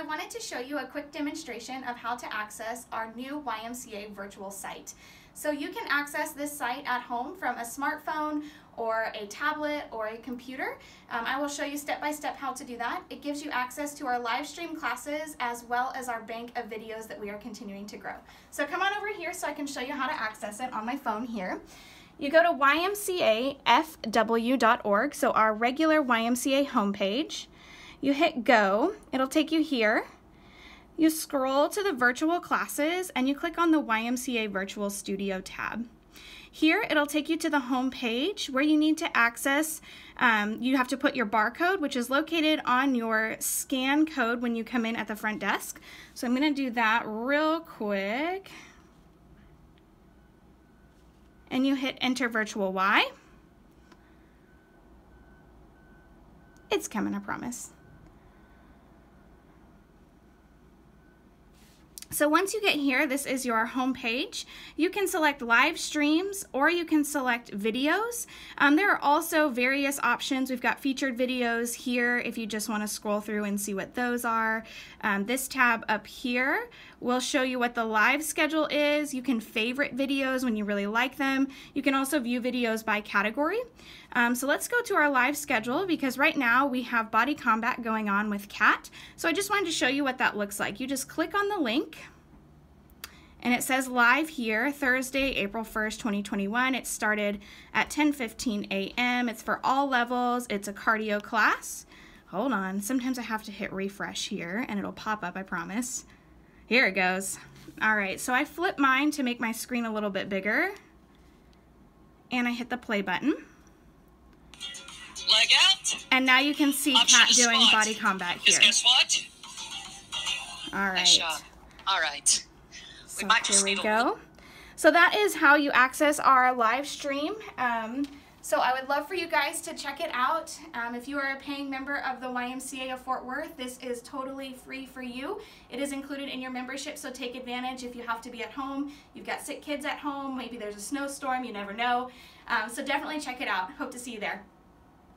I wanted to show you a quick demonstration of how to access our new YMCA virtual site. So you can access this site at home from a smartphone or a tablet or a computer. Um, I will show you step by step how to do that. It gives you access to our live stream classes as well as our bank of videos that we are continuing to grow. So come on over here so I can show you how to access it on my phone here. You go to ymcafw.org, so our regular YMCA homepage. You hit go, it'll take you here. You scroll to the virtual classes and you click on the YMCA Virtual Studio tab. Here, it'll take you to the home page where you need to access, um, you have to put your barcode, which is located on your scan code when you come in at the front desk. So I'm gonna do that real quick. And you hit enter virtual Y. It's coming, I promise. So once you get here, this is your home page. You can select live streams or you can select videos. Um, there are also various options. We've got featured videos here if you just want to scroll through and see what those are. Um, this tab up here will show you what the live schedule is. You can favorite videos when you really like them. You can also view videos by category. Um, so let's go to our live schedule because right now we have body combat going on with Cat. So I just wanted to show you what that looks like. You just click on the link and it says live here, Thursday, April 1st, 2021. It started at 10.15 a.m. It's for all levels. It's a cardio class. Hold on, sometimes I have to hit refresh here and it'll pop up, I promise. Here it goes. All right, so I flip mine to make my screen a little bit bigger and I hit the play button. Leg out. And now you can see Option Kat doing body combat here. Guess what? All right. All right. So here we go. So that is how you access our live stream. Um, so I would love for you guys to check it out. Um, if you are a paying member of the YMCA of Fort Worth, this is totally free for you. It is included in your membership, so take advantage if you have to be at home. You've got sick kids at home, maybe there's a snowstorm, you never know. Um, so definitely check it out. Hope to see you there.